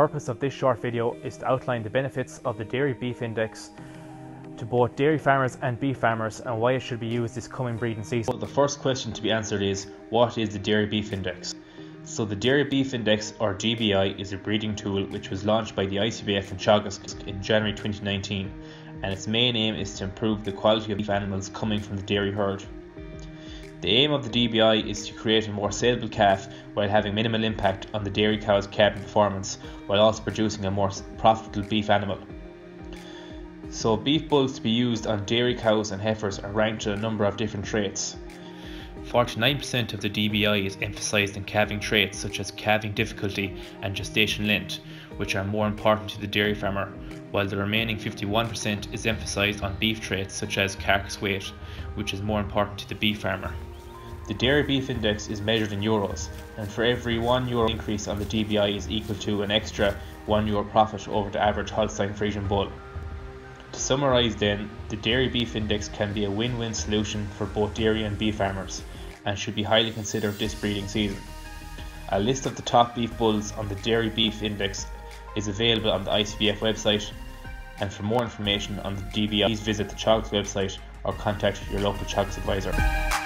purpose of this short video is to outline the benefits of the Dairy Beef Index to both dairy farmers and beef farmers and why it should be used this coming breeding season. The first question to be answered is what is the Dairy Beef Index? So the Dairy Beef Index or DBI is a breeding tool which was launched by the ICBF in Teagasc in January 2019 and its main aim is to improve the quality of beef animals coming from the dairy herd. The aim of the DBI is to create a more saleable calf while having minimal impact on the dairy cow's calving performance while also producing a more profitable beef animal. So beef bulls to be used on dairy cows and heifers are ranked on a number of different traits. 49% of the DBI is emphasised in calving traits such as calving difficulty and gestation length, which are more important to the dairy farmer, while the remaining 51% is emphasised on beef traits such as carcass weight, which is more important to the beef farmer. The dairy beef index is measured in euros, and for every 1 euro increase on the DBI is equal to an extra 1 euro profit over the average Holstein Friesian bull. To summarise then, the dairy beef index can be a win-win solution for both dairy and beef farmers, and should be highly considered this breeding season. A list of the top beef bulls on the dairy beef index is available on the ICBF website, and for more information on the DBI, please visit the Teagasc website or contact your local Teagasc advisor.